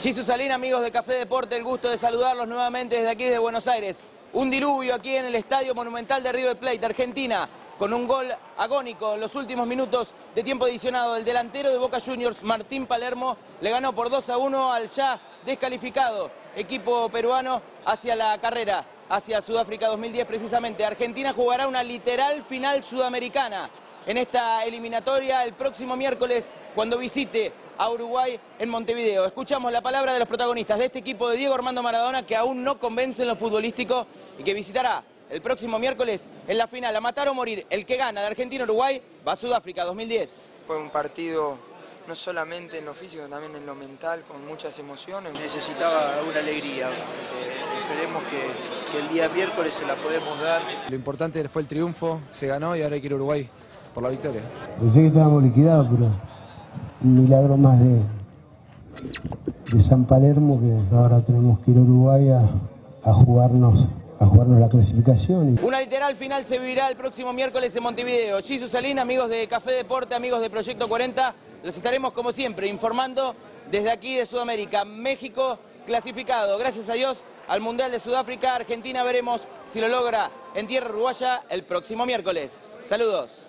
Jesús Salín, amigos de Café Deporte, el gusto de saludarlos nuevamente desde aquí de Buenos Aires. Un diluvio aquí en el Estadio Monumental de River Plate, Argentina, con un gol agónico en los últimos minutos de tiempo adicionado. El delantero de Boca Juniors, Martín Palermo, le ganó por 2 a 1 al ya descalificado equipo peruano hacia la carrera, hacia Sudáfrica 2010 precisamente. Argentina jugará una literal final sudamericana en esta eliminatoria el próximo miércoles cuando visite a Uruguay en Montevideo. Escuchamos la palabra de los protagonistas de este equipo de Diego Armando Maradona que aún no convence en lo futbolístico y que visitará el próximo miércoles en la final a matar o morir. El que gana de Argentina-Uruguay va a Sudáfrica 2010. Fue un partido no solamente en lo físico, también en lo mental, con muchas emociones. Necesitaba una alegría. Eh, esperemos que, que el día miércoles se la podemos dar. Lo importante fue el triunfo, se ganó y ahora hay que ir a Uruguay por la victoria. Pensé que estábamos liquidados, pero un milagro más de, de San Palermo que ahora tenemos que ir a Uruguay a, a jugarnos a jugarnos la clasificación. Una literal final se vivirá el próximo miércoles en Montevideo. Jesús Salín, amigos de Café Deporte, amigos de Proyecto 40, los estaremos como siempre informando desde aquí de Sudamérica. México clasificado, gracias a Dios, al Mundial de Sudáfrica. Argentina veremos si lo logra en tierra uruguaya el próximo miércoles. Saludos.